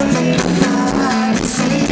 Come on, I see.